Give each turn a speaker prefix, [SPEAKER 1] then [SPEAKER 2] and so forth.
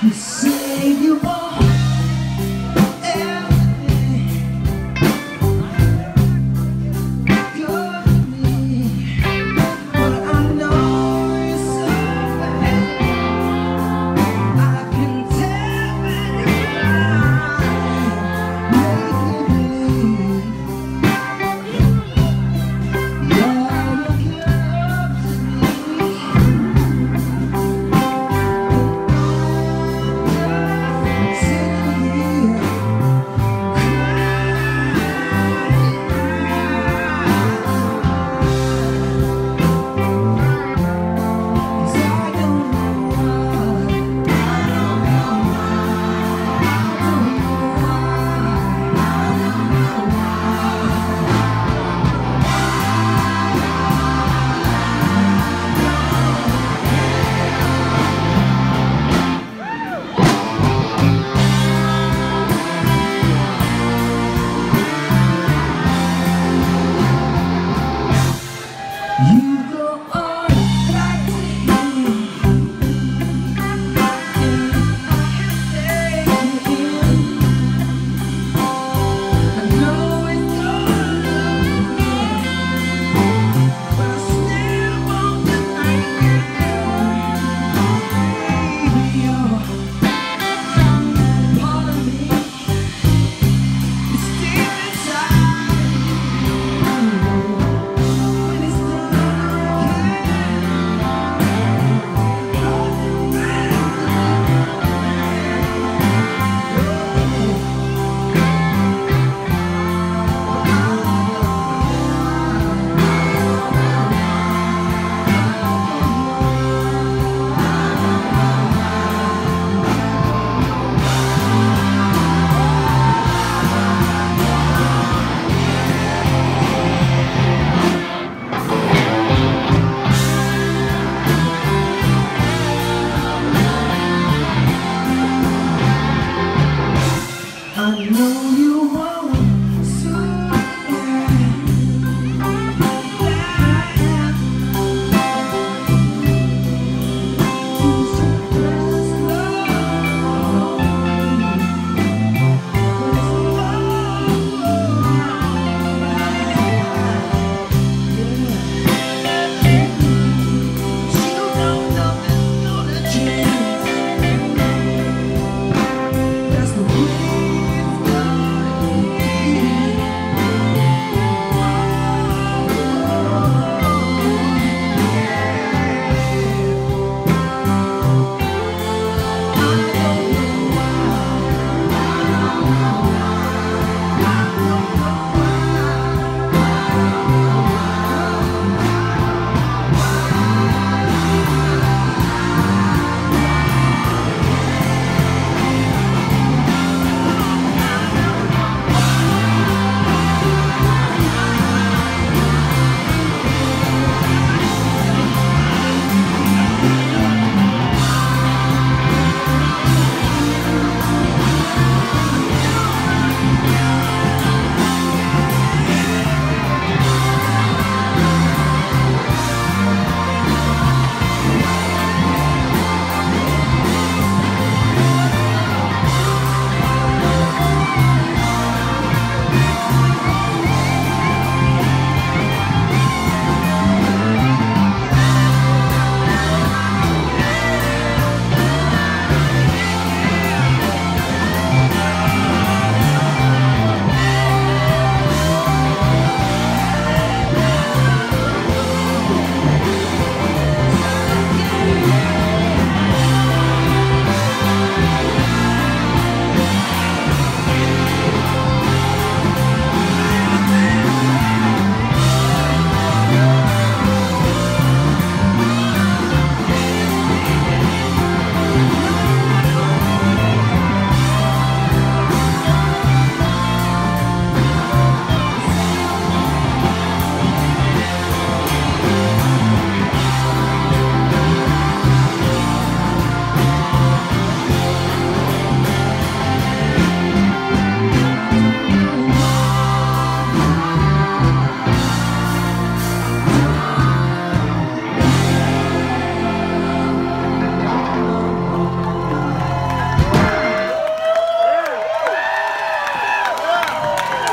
[SPEAKER 1] Peace. You I know you want